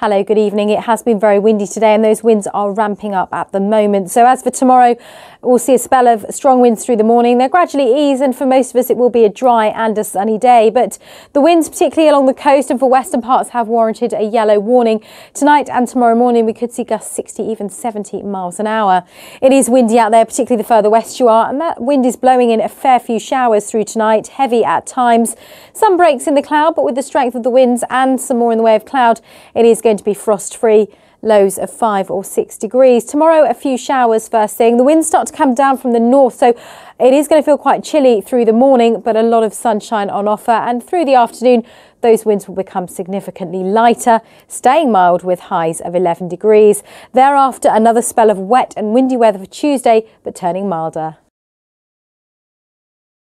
Hello, good evening. It has been very windy today and those winds are ramping up at the moment. So as for tomorrow, we'll see a spell of strong winds through the morning. They'll gradually ease and for most of us it will be a dry and a sunny day. But the winds, particularly along the coast and for western parts, have warranted a yellow warning. Tonight and tomorrow morning we could see gusts 60, even 70 miles an hour. It is windy out there, particularly the further west you are, and that wind is blowing in a fair few showers through tonight, heavy at times. Some breaks in the cloud, but with the strength of the winds and some more in the way of cloud, it is going to be frost free lows of 5 or 6 degrees. Tomorrow, a few showers first thing. The winds start to come down from the north, so it is going to feel quite chilly through the morning, but a lot of sunshine on offer. And through the afternoon, those winds will become significantly lighter, staying mild with highs of 11 degrees. Thereafter, another spell of wet and windy weather for Tuesday, but turning milder.